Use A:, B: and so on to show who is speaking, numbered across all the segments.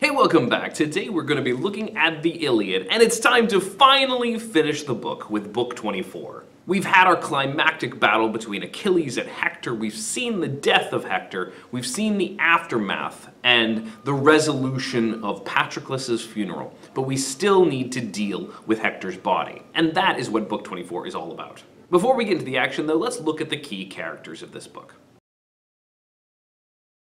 A: Hey, welcome back. Today we're going to be looking at the Iliad, and it's time to finally finish the book with Book 24. We've had our climactic battle between Achilles and Hector, we've seen the death of Hector, we've seen the aftermath and the resolution of Patroclus' funeral, but we still need to deal with Hector's body. And that is what Book 24 is all about. Before we get into the action though, let's look at the key characters of this book.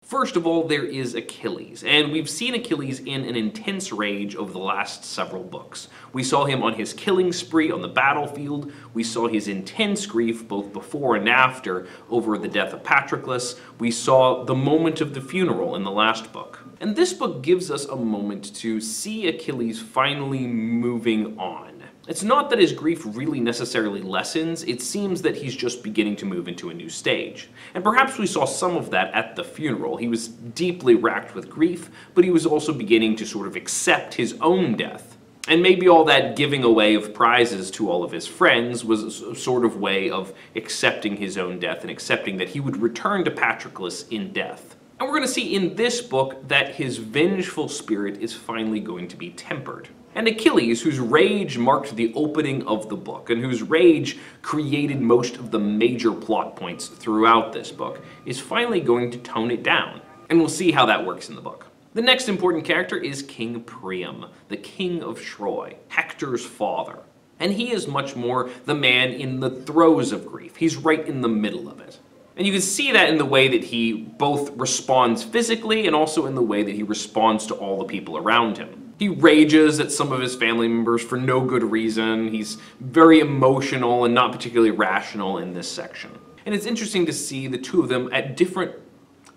A: First of all, there is Achilles, and we've seen Achilles in an intense rage over the last several books. We saw him on his killing spree on the battlefield, we saw his intense grief both before and after over the death of Patroclus, we saw the moment of the funeral in the last book. And this book gives us a moment to see Achilles finally moving on. It's not that his grief really necessarily lessens, it seems that he's just beginning to move into a new stage. And perhaps we saw some of that at the funeral. He was deeply racked with grief, but he was also beginning to sort of accept his own death. And maybe all that giving away of prizes to all of his friends was a sort of way of accepting his own death and accepting that he would return to Patroclus in death. And we're going to see in this book that his vengeful spirit is finally going to be tempered and Achilles, whose rage marked the opening of the book, and whose rage created most of the major plot points throughout this book, is finally going to tone it down. And we'll see how that works in the book. The next important character is King Priam, the king of Troy, Hector's father. And he is much more the man in the throes of grief. He's right in the middle of it. And you can see that in the way that he both responds physically and also in the way that he responds to all the people around him. He rages at some of his family members for no good reason. He's very emotional and not particularly rational in this section. And it's interesting to see the two of them at different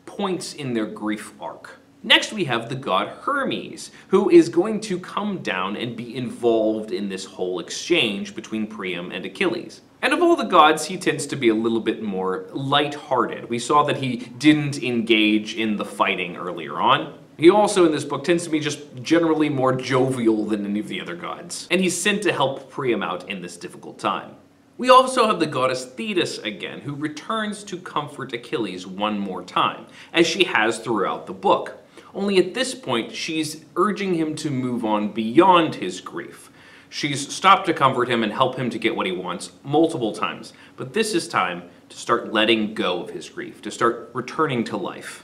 A: points in their grief arc. Next we have the god Hermes, who is going to come down and be involved in this whole exchange between Priam and Achilles. And of all the gods, he tends to be a little bit more light-hearted. We saw that he didn't engage in the fighting earlier on. He also, in this book, tends to be just generally more jovial than any of the other gods. And he's sent to help Priam out in this difficult time. We also have the goddess Thetis again, who returns to comfort Achilles one more time, as she has throughout the book. Only at this point, she's urging him to move on beyond his grief. She's stopped to comfort him and help him to get what he wants multiple times, but this is time to start letting go of his grief, to start returning to life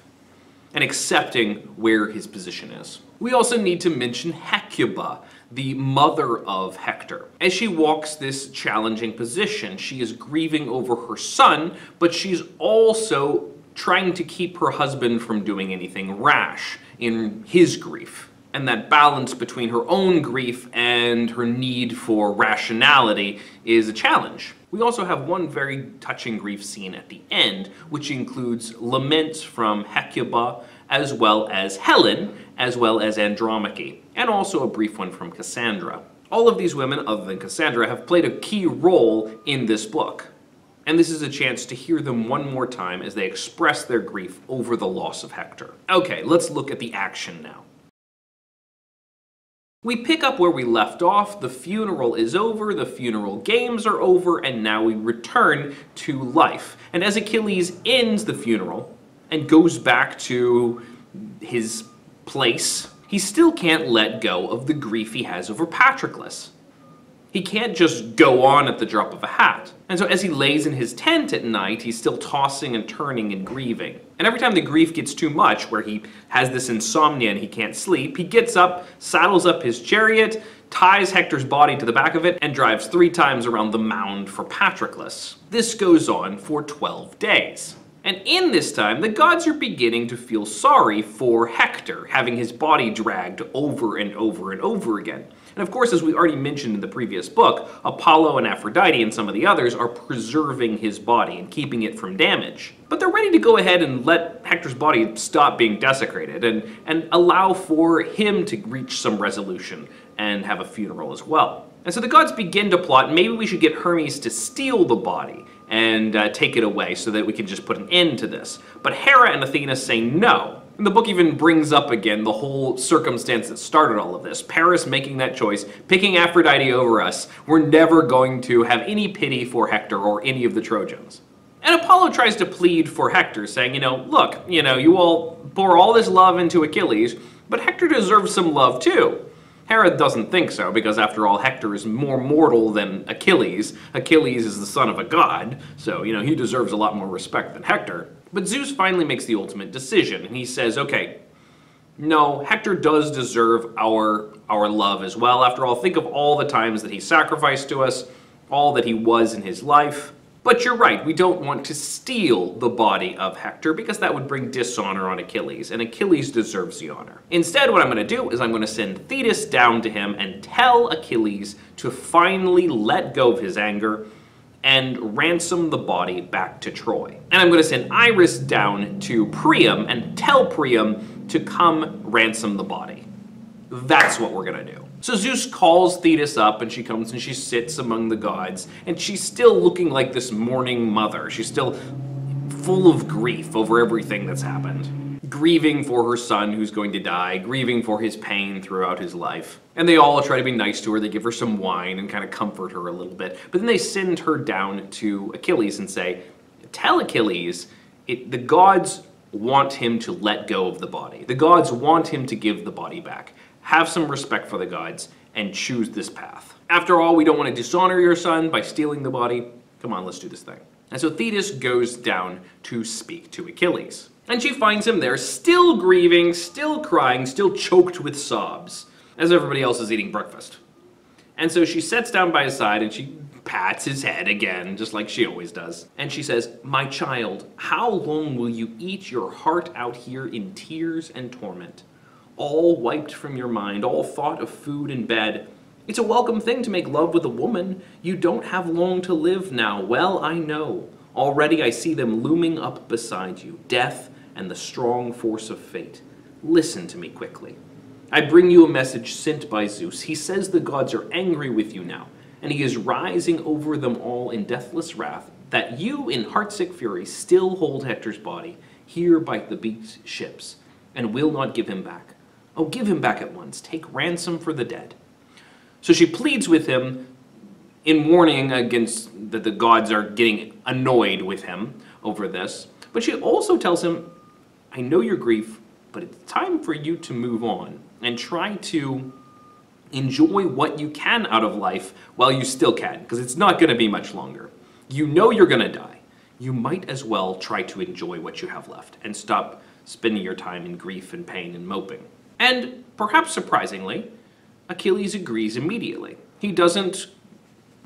A: and accepting where his position is. We also need to mention Hecuba, the mother of Hector. As she walks this challenging position, she is grieving over her son, but she's also trying to keep her husband from doing anything rash in his grief. And that balance between her own grief and her need for rationality is a challenge. We also have one very touching grief scene at the end, which includes laments from Hecuba, as well as Helen, as well as Andromache, and also a brief one from Cassandra. All of these women, other than Cassandra, have played a key role in this book. And this is a chance to hear them one more time as they express their grief over the loss of Hector. Okay, let's look at the action now. We pick up where we left off, the funeral is over, the funeral games are over, and now we return to life. And as Achilles ends the funeral and goes back to his place, he still can't let go of the grief he has over Patroclus. He can't just go on at the drop of a hat. And so as he lays in his tent at night, he's still tossing and turning and grieving. And every time the grief gets too much, where he has this insomnia and he can't sleep, he gets up, saddles up his chariot, ties Hector's body to the back of it, and drives three times around the mound for Patroclus. This goes on for 12 days. And in this time, the gods are beginning to feel sorry for Hector, having his body dragged over and over and over again. And of course, as we already mentioned in the previous book, Apollo and Aphrodite and some of the others are preserving his body and keeping it from damage. But they're ready to go ahead and let Hector's body stop being desecrated and, and allow for him to reach some resolution and have a funeral as well. And so the gods begin to plot, maybe we should get Hermes to steal the body and uh, take it away so that we can just put an end to this. But Hera and Athena say no. And the book even brings up again the whole circumstance that started all of this. Paris making that choice, picking Aphrodite over us. We're never going to have any pity for Hector or any of the Trojans. And Apollo tries to plead for Hector, saying, you know, look, you know, you all pour all this love into Achilles, But Hector deserves some love too. Hera doesn't think so, because after all, Hector is more mortal than Achilles. Achilles is the son of a god, so, you know, he deserves a lot more respect than Hector. But Zeus finally makes the ultimate decision, and he says, okay, no, Hector does deserve our, our love as well. After all, think of all the times that he sacrificed to us, all that he was in his life. But you're right, we don't want to steal the body of Hector because that would bring dishonor on Achilles, and Achilles deserves the honor. Instead, what I'm going to do is I'm going to send Thetis down to him and tell Achilles to finally let go of his anger and ransom the body back to Troy. And I'm going to send Iris down to Priam and tell Priam to come ransom the body. That's what we're going to do. So Zeus calls Thetis up and she comes and she sits among the gods and she's still looking like this mourning mother. She's still full of grief over everything that's happened. Grieving for her son who's going to die, grieving for his pain throughout his life. And they all try to be nice to her. They give her some wine and kind of comfort her a little bit. But then they send her down to Achilles and say, Tell Achilles, it, the gods want him to let go of the body. The gods want him to give the body back have some respect for the gods, and choose this path. After all, we don't want to dishonor your son by stealing the body. Come on, let's do this thing. And so Thetis goes down to speak to Achilles. And she finds him there, still grieving, still crying, still choked with sobs, as everybody else is eating breakfast. And so she sits down by his side and she pats his head again, just like she always does. And she says, My child, how long will you eat your heart out here in tears and torment? all wiped from your mind, all thought of food and bed. It's a welcome thing to make love with a woman. You don't have long to live now. Well, I know. Already I see them looming up beside you, death and the strong force of fate. Listen to me quickly. I bring you a message sent by Zeus. He says the gods are angry with you now, and he is rising over them all in deathless wrath, that you, in heartsick fury, still hold Hector's body here by the beaked ships, and will not give him back. Oh, give him back at once. Take ransom for the dead. So she pleads with him in warning against that the gods are getting annoyed with him over this. But she also tells him, I know your grief, but it's time for you to move on and try to enjoy what you can out of life while you still can, because it's not going to be much longer. You know you're going to die. You might as well try to enjoy what you have left and stop spending your time in grief and pain and moping. And perhaps surprisingly, Achilles agrees immediately. He doesn't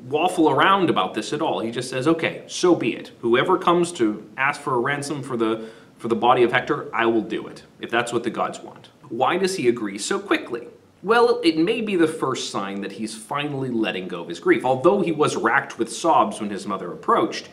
A: waffle around about this at all. He just says, okay, so be it. Whoever comes to ask for a ransom for the, for the body of Hector, I will do it, if that's what the gods want. Why does he agree so quickly? Well, it may be the first sign that he's finally letting go of his grief. Although he was racked with sobs when his mother approached,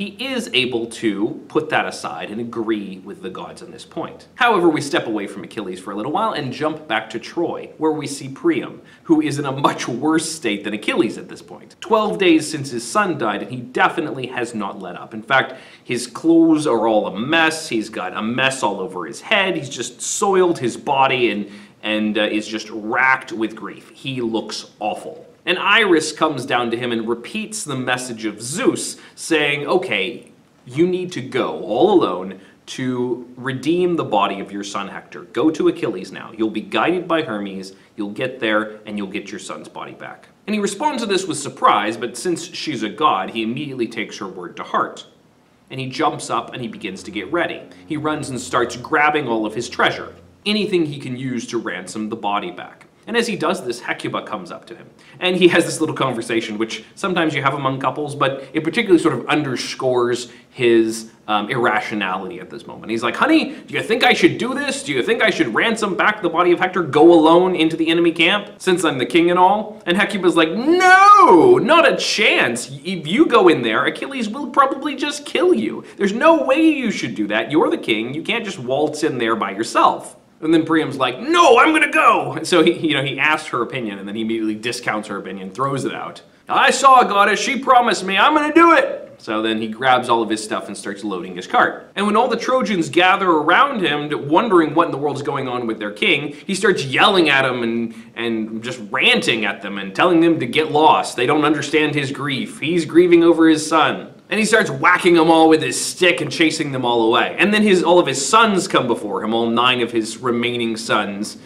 A: he is able to put that aside and agree with the gods on this point. However, we step away from Achilles for a little while and jump back to Troy, where we see Priam, who is in a much worse state than Achilles at this point. Twelve days since his son died, and he definitely has not let up. In fact, his clothes are all a mess, he's got a mess all over his head, he's just soiled his body and, and uh, is just racked with grief. He looks awful. And Iris comes down to him and repeats the message of Zeus, saying, okay, you need to go all alone to redeem the body of your son Hector. Go to Achilles now. You'll be guided by Hermes, you'll get there, and you'll get your son's body back. And he responds to this with surprise, but since she's a god, he immediately takes her word to heart. And he jumps up and he begins to get ready. He runs and starts grabbing all of his treasure, anything he can use to ransom the body back. And as he does this, Hecuba comes up to him. And he has this little conversation, which sometimes you have among couples, but it particularly sort of underscores his um, irrationality at this moment. He's like, honey, do you think I should do this? Do you think I should ransom back the body of Hector, go alone into the enemy camp, since I'm the king and all? And Hecuba's like, no, not a chance. If you go in there, Achilles will probably just kill you. There's no way you should do that. You're the king. You can't just waltz in there by yourself. And then Priam's like, no, I'm gonna go. And so he, you know, he asked her opinion and then he immediately discounts her opinion, throws it out. I saw a goddess, she promised me, I'm gonna do it. So then he grabs all of his stuff and starts loading his cart. And when all the Trojans gather around him, wondering what in the world is going on with their king, he starts yelling at them and, and just ranting at them and telling them to get lost. They don't understand his grief. He's grieving over his son. And he starts whacking them all with his stick and chasing them all away. And then his all of his sons come before him, all nine of his remaining sons.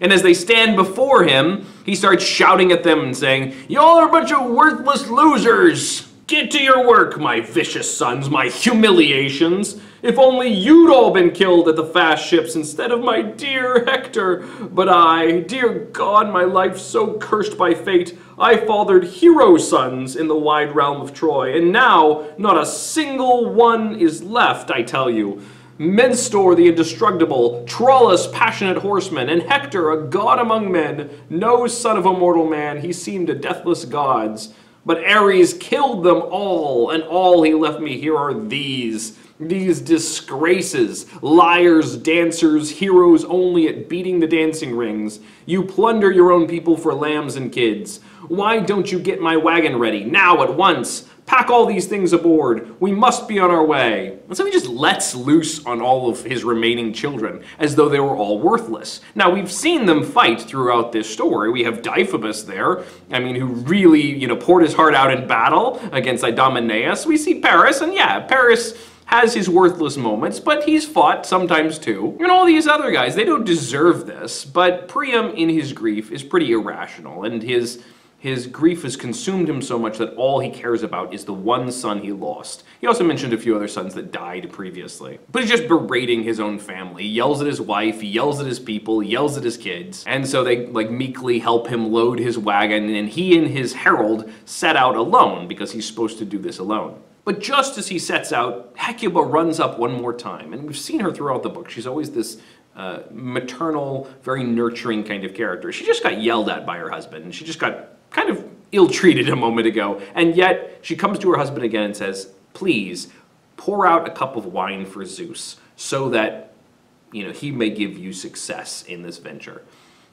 A: And as they stand before him, he starts shouting at them and saying, Y'all are a bunch of worthless losers! Get to your work, my vicious sons, my humiliations. If only you'd all been killed at the fast ships instead of my dear Hector. But I, dear God, my life so cursed by fate, I fathered hero sons in the wide realm of Troy, and now not a single one is left, I tell you. Mestor the indestructible, Troilus passionate horseman, and Hector a god among men, no son of a mortal man, he seemed a deathless god's. But Ares killed them all, and all he left me here are these. These disgraces, liars, dancers, heroes only at beating the dancing rings. You plunder your own people for lambs and kids. Why don't you get my wagon ready, now at once? Pack all these things aboard. We must be on our way. And so he just lets loose on all of his remaining children, as though they were all worthless. Now, we've seen them fight throughout this story. We have Deiphobus there, I mean, who really, you know, poured his heart out in battle against Idomeneus. We see Paris, and yeah, Paris has his worthless moments, but he's fought sometimes too. And all these other guys, they don't deserve this, but Priam, in his grief, is pretty irrational, and his his grief has consumed him so much that all he cares about is the one son he lost. He also mentioned a few other sons that died previously. But he's just berating his own family. He yells at his wife, he yells at his people, he yells at his kids. And so they like meekly help him load his wagon and he and his herald set out alone because he's supposed to do this alone. But just as he sets out, Hecuba runs up one more time. And we've seen her throughout the book. She's always this uh, maternal, very nurturing kind of character. She just got yelled at by her husband, and she just got kind of ill-treated a moment ago, and yet she comes to her husband again and says, please, pour out a cup of wine for Zeus so that, you know, he may give you success in this venture.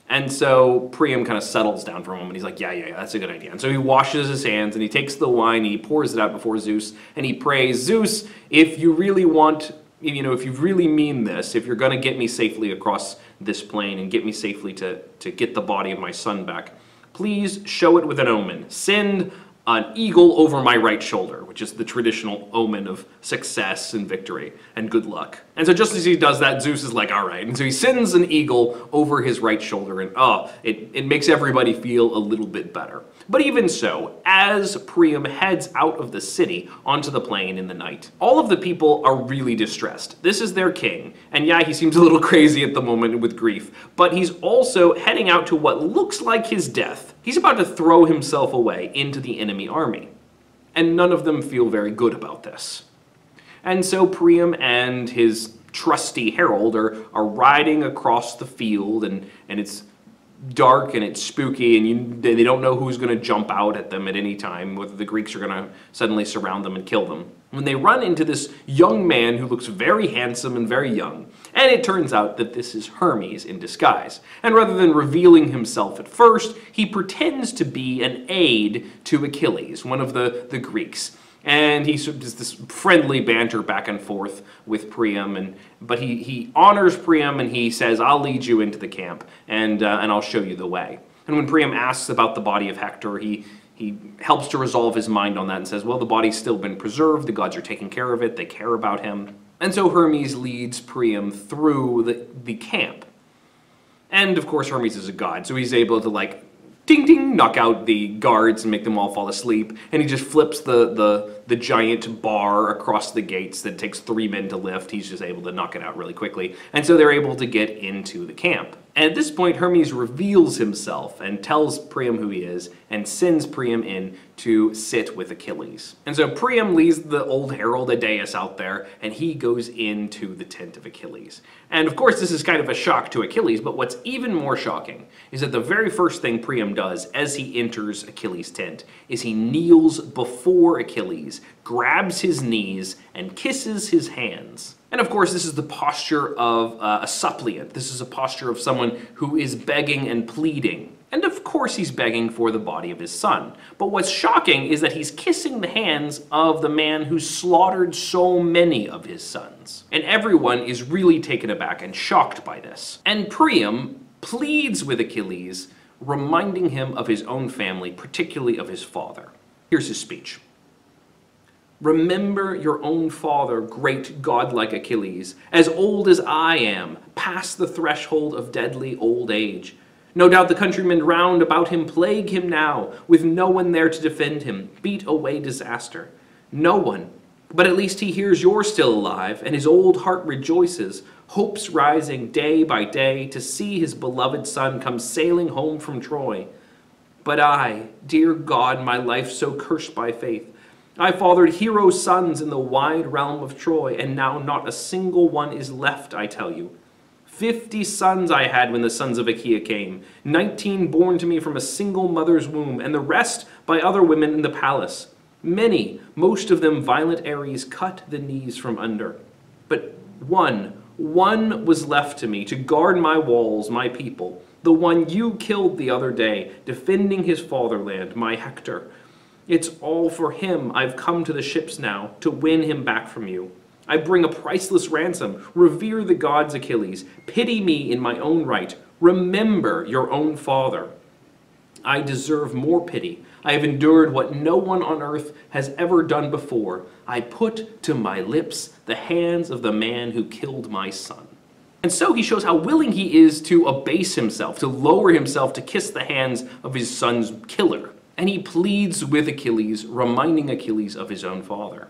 A: And so Priam kind of settles down for a moment. He's like, yeah, yeah, yeah, that's a good idea. And so he washes his hands and he takes the wine and he pours it out before Zeus and he prays, Zeus, if you really want, you know, if you really mean this, if you're going to get me safely across this plain and get me safely to, to get the body of my son back, please show it with an omen. Send an eagle over my right shoulder, which is the traditional omen of success and victory and good luck. And so just as he does that, Zeus is like, all right. And so he sends an eagle over his right shoulder and oh, it, it makes everybody feel a little bit better. But even so, as Priam heads out of the city onto the plain in the night, all of the people are really distressed. This is their king, and yeah, he seems a little crazy at the moment with grief, but he's also heading out to what looks like his death. He's about to throw himself away into the enemy army. And none of them feel very good about this. And so Priam and his trusty herald are, are riding across the field, and, and it's dark and it's spooky and you, they don't know who's going to jump out at them at any time, whether the Greeks are going to suddenly surround them and kill them. When they run into this young man who looks very handsome and very young, and it turns out that this is Hermes in disguise. And rather than revealing himself at first, he pretends to be an aide to Achilles, one of the, the Greeks and he does this friendly banter back and forth with Priam, and but he, he honors Priam and he says, I'll lead you into the camp and, uh, and I'll show you the way. And when Priam asks about the body of Hector, he, he helps to resolve his mind on that and says, well, the body's still been preserved, the gods are taking care of it, they care about him. And so Hermes leads Priam through the, the camp. And of course Hermes is a god, so he's able to like ding ding knock out the guards and make them all fall asleep. And he just flips the the the giant bar across the gates that takes three men to lift. He's just able to knock it out really quickly. And so they're able to get into the camp and at this point hermes reveals himself and tells priam who he is and sends priam in to sit with achilles and so priam leaves the old herald Idaeus out there and he goes into the tent of achilles and of course this is kind of a shock to achilles but what's even more shocking is that the very first thing priam does as he enters Achilles' tent is he kneels before Achilles, grabs his knees, and kisses his hands. And of course, this is the posture of uh, a suppliant. This is a posture of someone who is begging and pleading. And of course, he's begging for the body of his son. But what's shocking is that he's kissing the hands of the man who slaughtered so many of his sons. And everyone is really taken aback and shocked by this. And Priam pleads with Achilles reminding him of his own family, particularly of his father. Here's his speech. Remember your own father, great godlike Achilles, as old as I am, past the threshold of deadly old age. No doubt the countrymen round about him plague him now, with no one there to defend him, beat away disaster. No one. But at least he hears you're still alive, and his old heart rejoices, hopes rising day by day to see his beloved son come sailing home from Troy. But I, dear God, my life so cursed by faith, I fathered hero sons in the wide realm of Troy, and now not a single one is left, I tell you. Fifty sons I had when the sons of Achaea came, nineteen born to me from a single mother's womb, and the rest by other women in the palace. Many, most of them violent Ares, cut the knees from under. But one, one was left to me to guard my walls, my people, the one you killed the other day, defending his fatherland, my Hector. It's all for him I've come to the ships now, to win him back from you. I bring a priceless ransom. Revere the gods, Achilles. Pity me in my own right. Remember your own father. I deserve more pity. I have endured what no one on earth has ever done before. I put to my lips the hands of the man who killed my son. And so he shows how willing he is to abase himself, to lower himself to kiss the hands of his son's killer and he pleads with Achilles, reminding Achilles of his own father.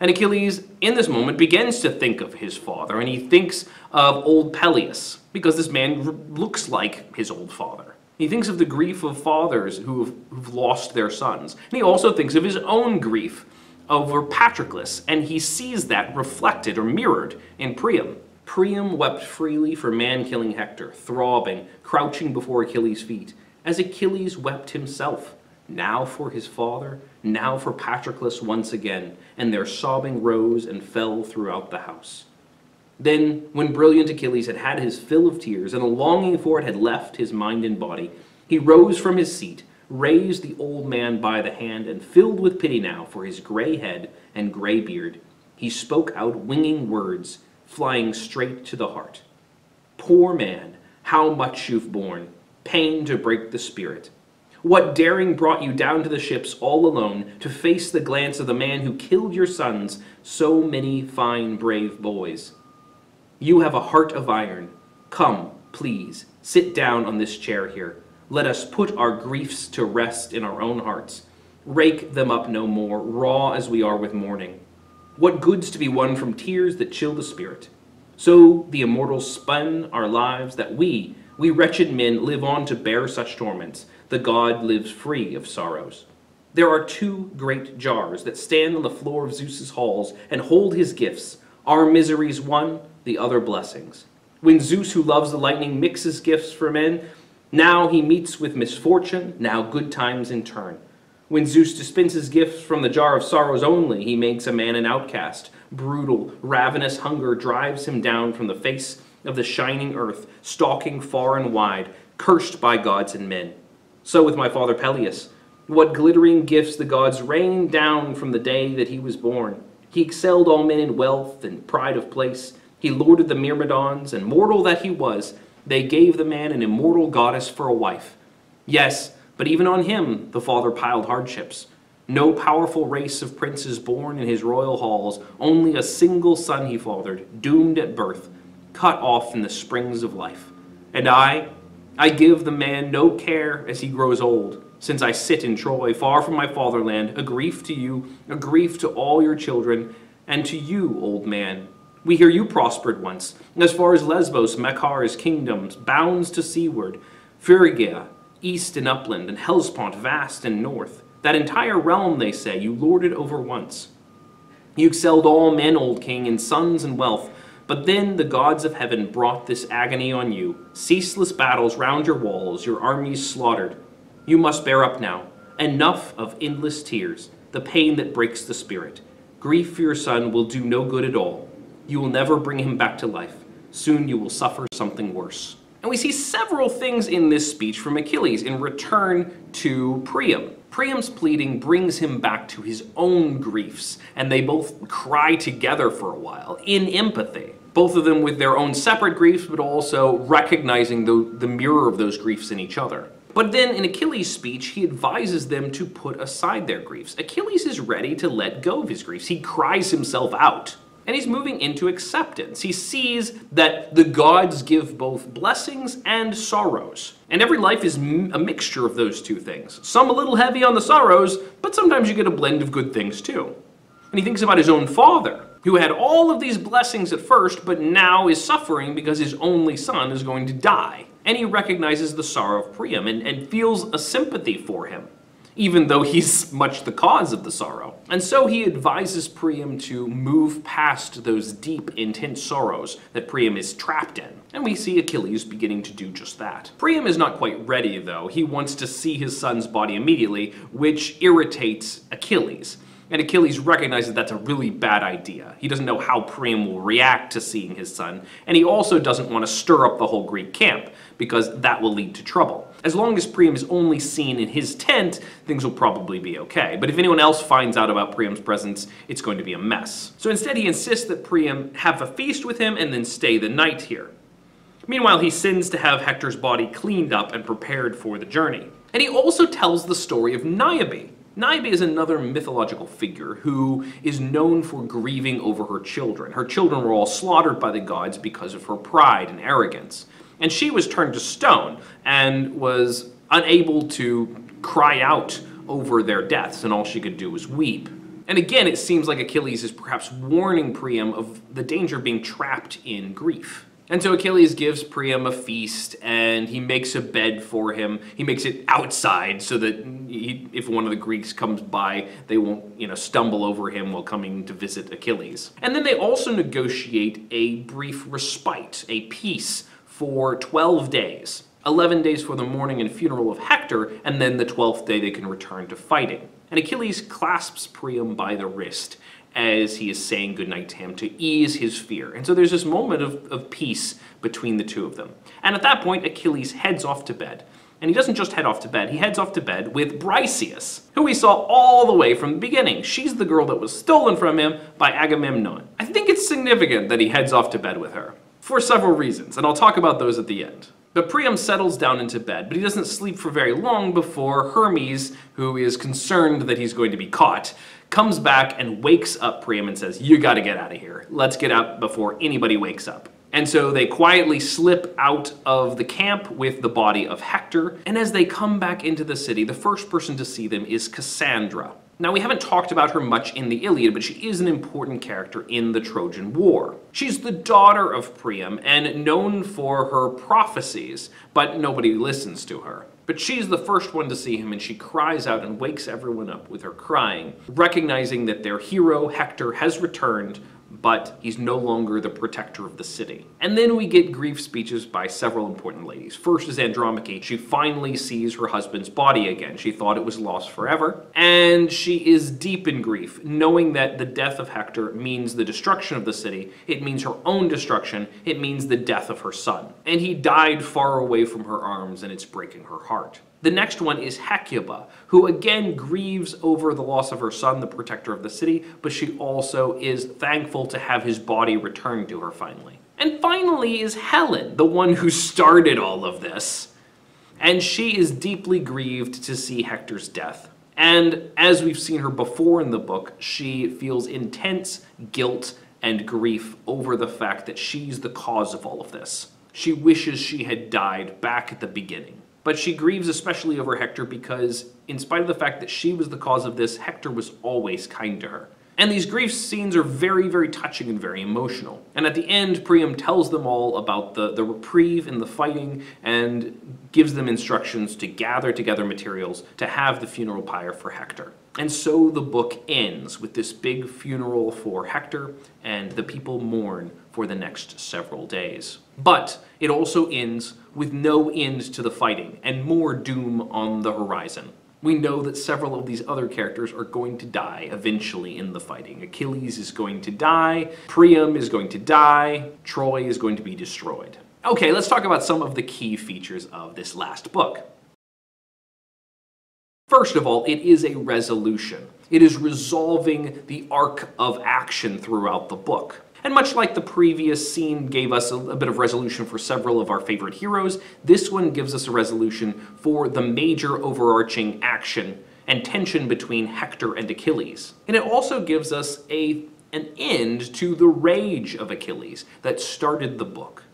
A: And Achilles, in this moment, begins to think of his father, and he thinks of old Peleus, because this man looks like his old father. He thinks of the grief of fathers who have, who've lost their sons. And he also thinks of his own grief over Patroclus, and he sees that reflected or mirrored in Priam. Priam wept freely for man-killing Hector, throbbing, crouching before Achilles' feet, as Achilles wept himself now for his father, now for Patroclus once again, and their sobbing rose and fell throughout the house. Then, when brilliant Achilles had had his fill of tears, and the longing for it had left his mind and body, he rose from his seat, raised the old man by the hand, and filled with pity now for his gray head and gray beard, he spoke out winging words, flying straight to the heart. Poor man, how much you've borne, pain to break the spirit. What daring brought you down to the ships all alone to face the glance of the man who killed your sons, so many fine, brave boys? You have a heart of iron. Come, please, sit down on this chair here. Let us put our griefs to rest in our own hearts. Rake them up no more, raw as we are with mourning. What goods to be won from tears that chill the spirit? So the immortals spun our lives that we, we wretched men, live on to bear such torments, the god lives free of sorrows. There are two great jars that stand on the floor of Zeus's halls and hold his gifts, our miseries one, the other blessings. When Zeus, who loves the lightning, mixes gifts for men, now he meets with misfortune, now good times in turn. When Zeus dispenses gifts from the jar of sorrows only, he makes a man an outcast. Brutal, ravenous hunger drives him down from the face of the shining earth, stalking far and wide, cursed by gods and men. So with my father Peleus. What glittering gifts the gods rained down from the day that he was born. He excelled all men in wealth and pride of place. He lorded the Myrmidons, and mortal that he was, they gave the man an immortal goddess for a wife. Yes, but even on him the father piled hardships. No powerful race of princes born in his royal halls, only a single son he fathered, doomed at birth, cut off in the springs of life. And I, I give the man no care as he grows old, since I sit in Troy, far from my fatherland, a grief to you, a grief to all your children, and to you, old man. We hear you prospered once, as far as Lesbos, Macar's kingdoms, bounds to seaward, Phrygia, east and upland, and Hellespont, vast and north. That entire realm, they say, you lorded over once. You excelled all men, old king, in sons and wealth, but then the gods of heaven brought this agony on you, ceaseless battles round your walls, your armies slaughtered. You must bear up now. Enough of endless tears, the pain that breaks the spirit. Grief for your son will do no good at all. You will never bring him back to life. Soon you will suffer something worse. And we see several things in this speech from Achilles in return to Priam. Priam's pleading brings him back to his own griefs, and they both cry together for a while in empathy both of them with their own separate griefs, but also recognizing the, the mirror of those griefs in each other. But then in Achilles' speech, he advises them to put aside their griefs. Achilles is ready to let go of his griefs. He cries himself out. And he's moving into acceptance. He sees that the gods give both blessings and sorrows. And every life is a mixture of those two things. Some a little heavy on the sorrows, but sometimes you get a blend of good things too. And he thinks about his own father, who had all of these blessings at first, but now is suffering because his only son is going to die. And he recognizes the sorrow of Priam and, and feels a sympathy for him, even though he's much the cause of the sorrow. And so he advises Priam to move past those deep, intense sorrows that Priam is trapped in. And we see Achilles beginning to do just that. Priam is not quite ready, though. He wants to see his son's body immediately, which irritates Achilles. And Achilles recognizes that's a really bad idea. He doesn't know how Priam will react to seeing his son, and he also doesn't want to stir up the whole Greek camp, because that will lead to trouble. As long as Priam is only seen in his tent, things will probably be okay. But if anyone else finds out about Priam's presence, it's going to be a mess. So instead he insists that Priam have a feast with him and then stay the night here. Meanwhile, he sends to have Hector's body cleaned up and prepared for the journey. And he also tells the story of Niobe, Niobe is another mythological figure who is known for grieving over her children. Her children were all slaughtered by the gods because of her pride and arrogance. And she was turned to stone and was unable to cry out over their deaths, and all she could do was weep. And again, it seems like Achilles is perhaps warning Priam of the danger of being trapped in grief. And so Achilles gives Priam a feast and he makes a bed for him. He makes it outside so that he, if one of the Greeks comes by, they won't, you know, stumble over him while coming to visit Achilles. And then they also negotiate a brief respite, a peace for 12 days. 11 days for the mourning and funeral of Hector, and then the 12th day they can return to fighting. And Achilles clasps Priam by the wrist as he is saying goodnight to him to ease his fear. And so there's this moment of, of peace between the two of them. And at that point, Achilles heads off to bed. And he doesn't just head off to bed, he heads off to bed with Briseis, who we saw all the way from the beginning. She's the girl that was stolen from him by Agamemnon. I think it's significant that he heads off to bed with her, for several reasons, and I'll talk about those at the end. But Priam settles down into bed, but he doesn't sleep for very long before Hermes, who is concerned that he's going to be caught, comes back and wakes up Priam and says, You gotta get out of here. Let's get out before anybody wakes up. And so they quietly slip out of the camp with the body of Hector, and as they come back into the city, the first person to see them is Cassandra. Now, we haven't talked about her much in the Iliad, but she is an important character in the Trojan War. She's the daughter of Priam and known for her prophecies, but nobody listens to her. But she's the first one to see him, and she cries out and wakes everyone up with her crying, recognizing that their hero, Hector, has returned, but he's no longer the protector of the city. And then we get grief speeches by several important ladies. First is Andromache. She finally sees her husband's body again. She thought it was lost forever. And she is deep in grief, knowing that the death of Hector means the destruction of the city. It means her own destruction. It means the death of her son. And he died far away from her arms, and it's breaking her heart. The next one is Hecuba, who again grieves over the loss of her son, the protector of the city, but she also is thankful to have his body returned to her finally. And finally is Helen, the one who started all of this. And she is deeply grieved to see Hector's death. And as we've seen her before in the book, she feels intense guilt and grief over the fact that she's the cause of all of this. She wishes she had died back at the beginning. But she grieves especially over Hector because, in spite of the fact that she was the cause of this, Hector was always kind to her. And these grief scenes are very, very touching and very emotional. And at the end, Priam tells them all about the, the reprieve in the fighting and gives them instructions to gather together materials to have the funeral pyre for Hector. And so the book ends with this big funeral for Hector, and the people mourn for the next several days. But it also ends with no end to the fighting and more doom on the horizon. We know that several of these other characters are going to die eventually in the fighting. Achilles is going to die, Priam is going to die, Troy is going to be destroyed. Okay, let's talk about some of the key features of this last book. First of all, it is a resolution. It is resolving the arc of action throughout the book. And much like the previous scene gave us a, a, bit of resolution for several of our favorite heroes, this one gives us a resolution for the major overarching action and tension between Hector and Achilles. And it also gives us a, an end to the rage of Achilles that started the book.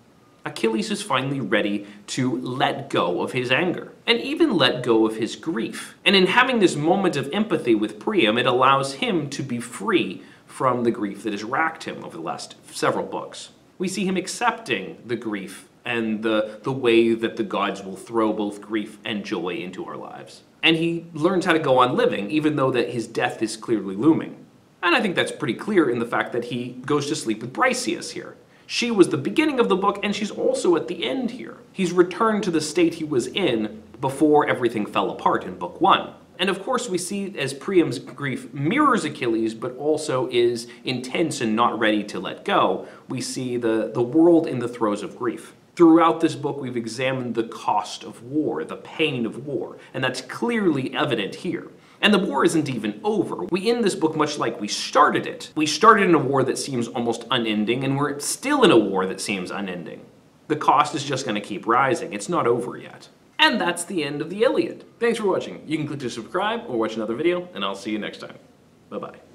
A: Achilles is finally ready to let go of his anger and even let go of his grief. And in having this moment of empathy with Priam, it allows him to be free from the grief that has racked him over the last several books. We see him accepting the grief and the, the way that the gods will throw both grief and joy into our lives. And he learns how to go on living, even though that his death is clearly looming. And I think that's pretty clear in the fact that he goes to sleep with Briseis here. She was the beginning of the book, and she's also at the end here. He's returned to the state he was in before everything fell apart in book one. And of course, we see as Priam's grief mirrors Achilles, but also is intense and not ready to let go. We see the, the world in the throes of grief. Throughout this book, we've examined the cost of war, the pain of war, and that's clearly evident here. And the war isn't even over. We end this book much like we started it. We started in a war that seems almost unending, and we're still in a war that seems unending. The cost is just going to keep rising. It's not over yet. And that's the end of the Iliad. Thanks for watching. You can click to subscribe or watch another video, and I'll see you next time. Bye-bye.